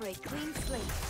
a clean slate.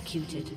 Executed.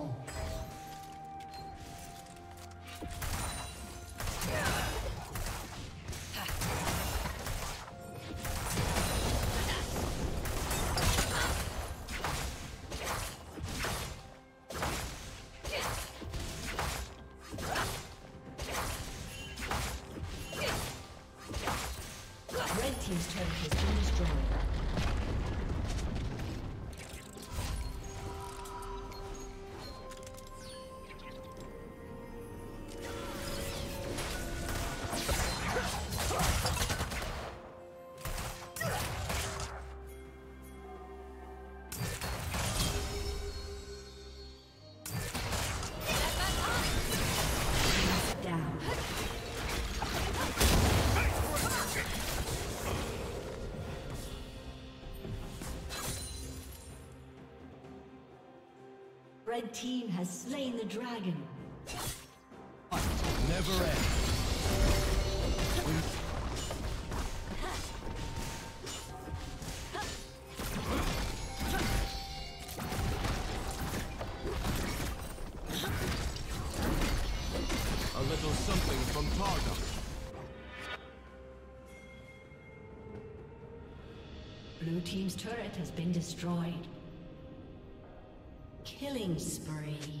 Red team has slain the dragon. Never end. A little something from Targon. Blue team's turret has been destroyed. Killing spree.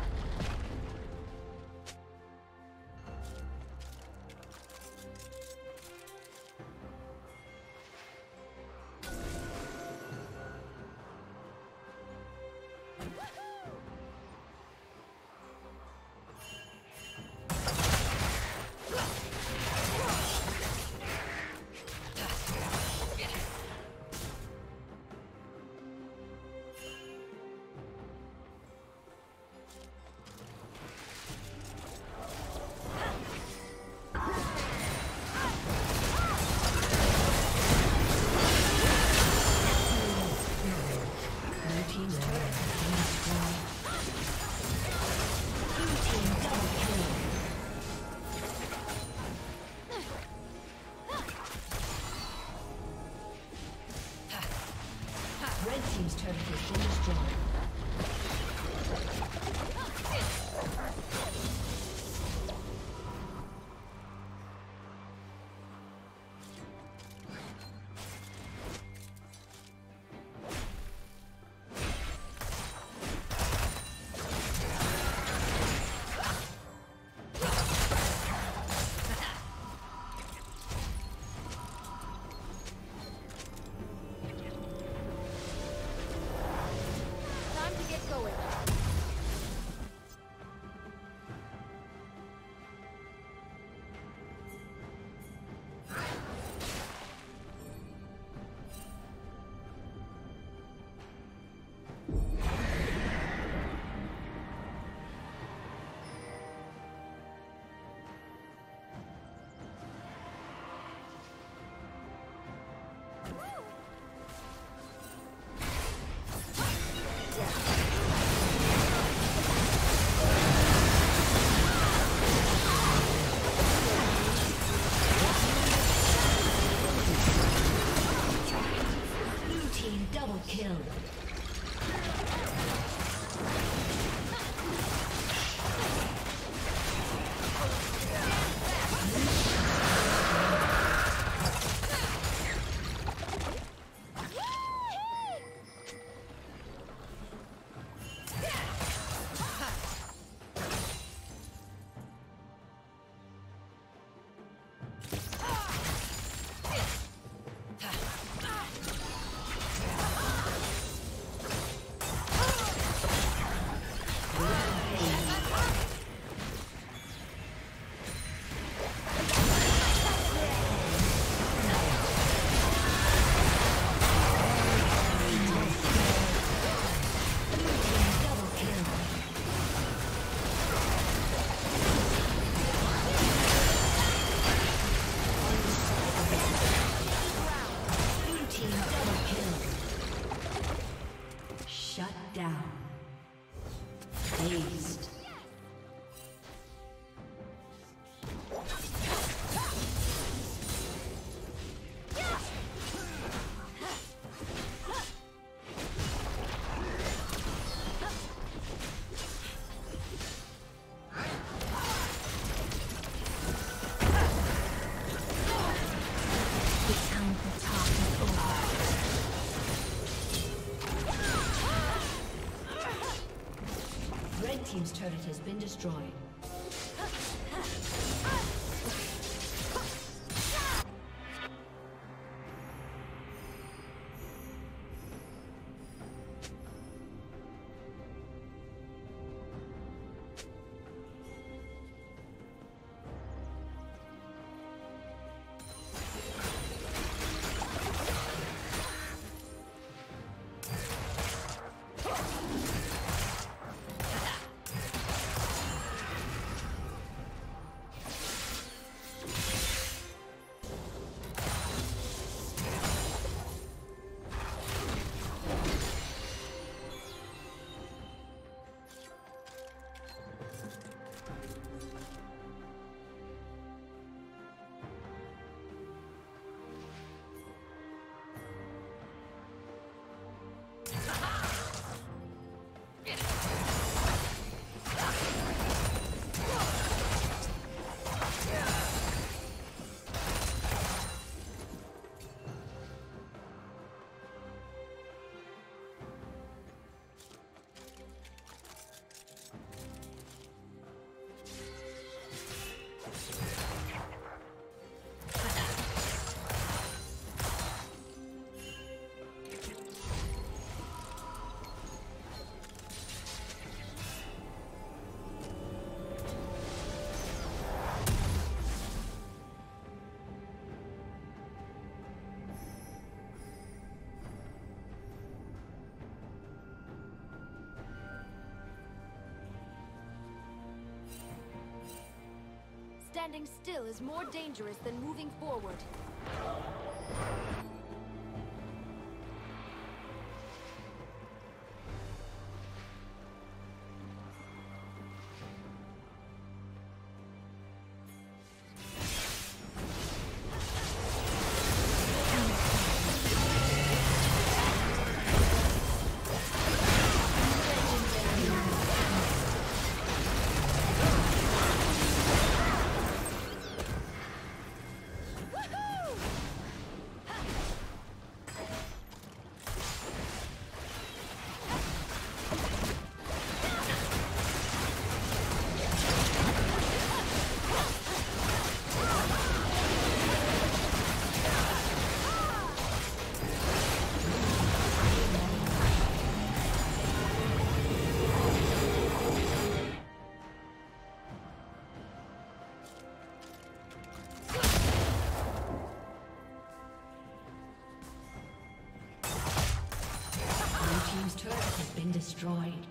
Destroyed. Standing still is more dangerous than moving forward. Been destroyed.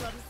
Blood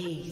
Aced.